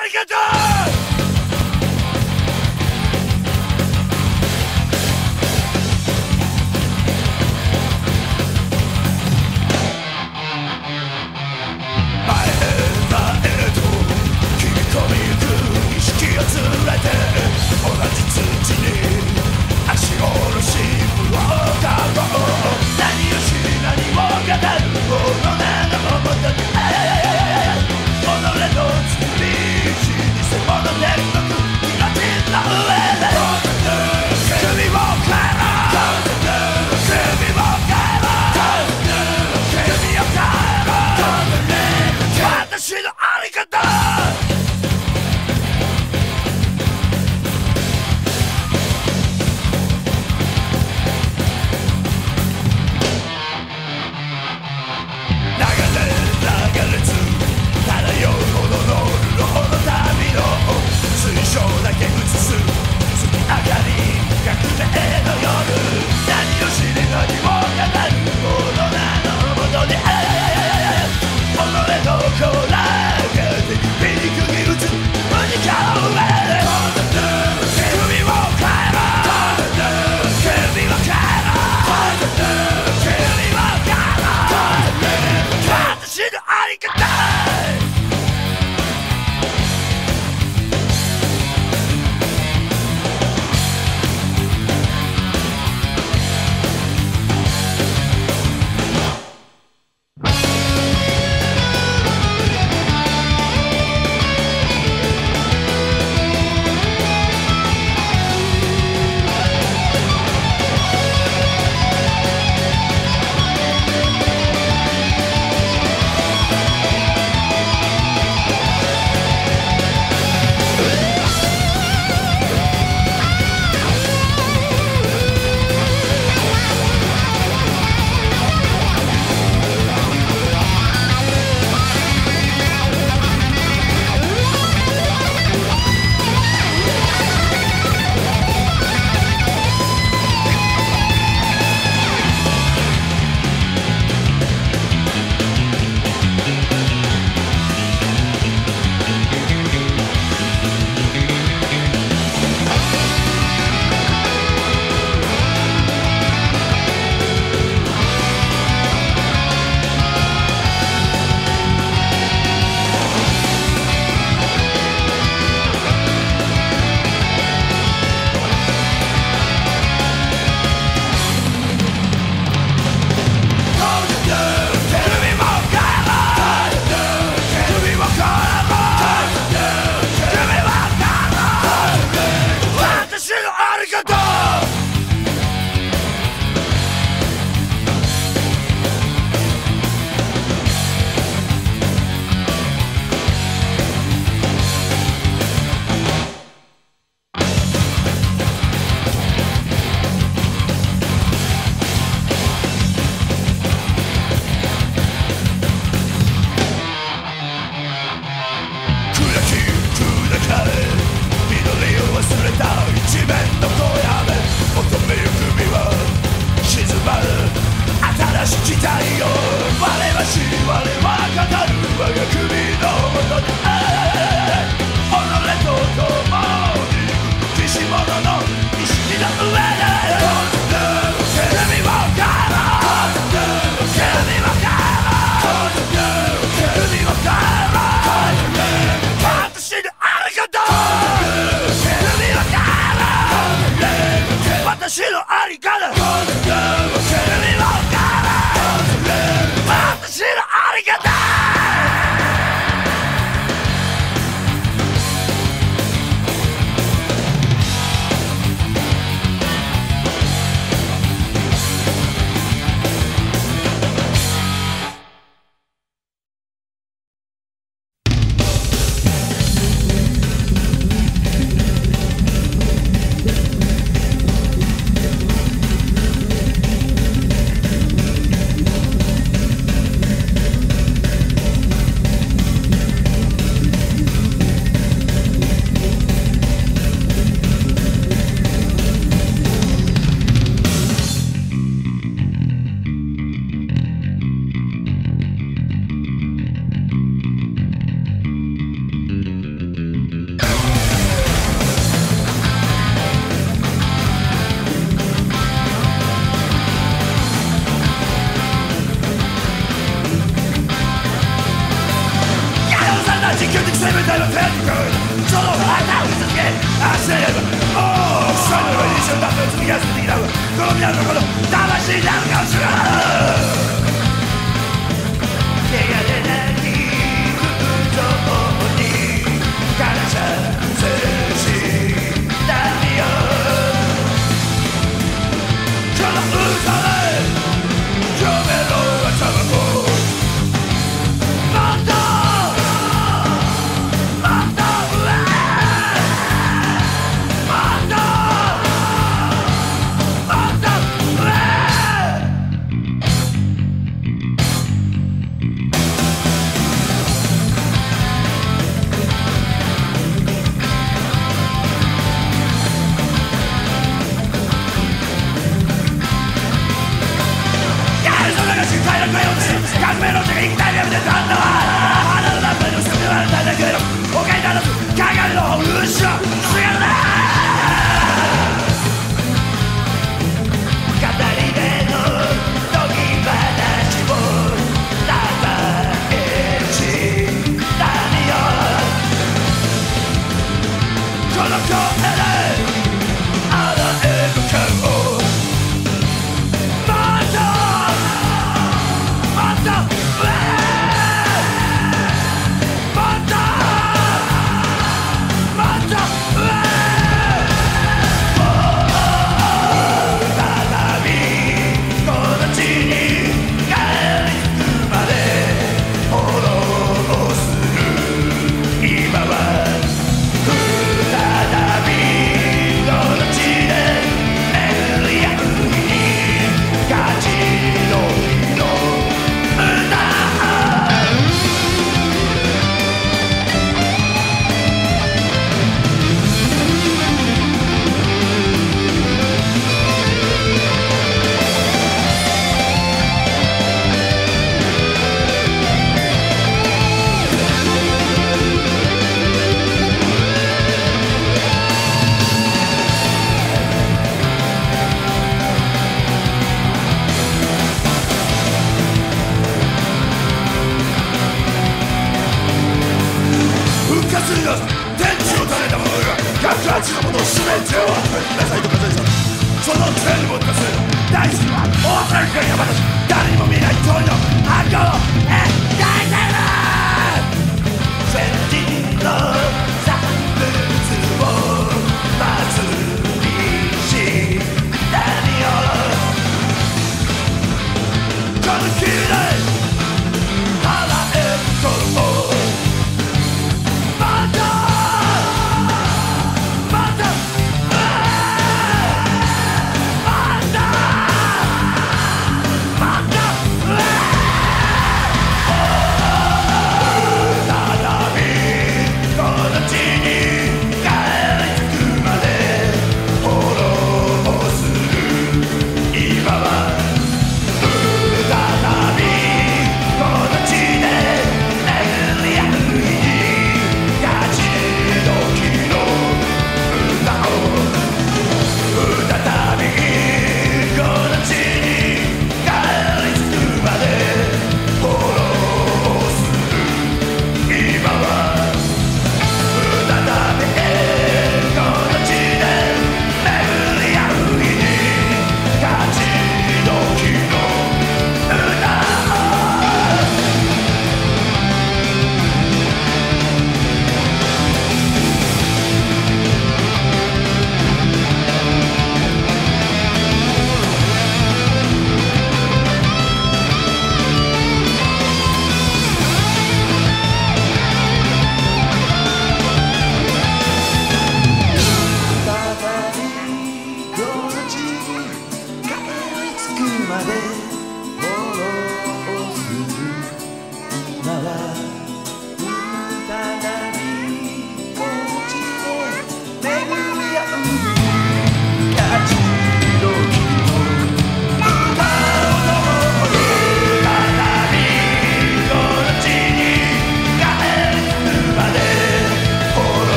Arigato! No code.